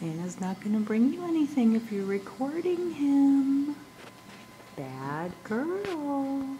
Santa's not going to bring you anything if you're recording him. Bad girl.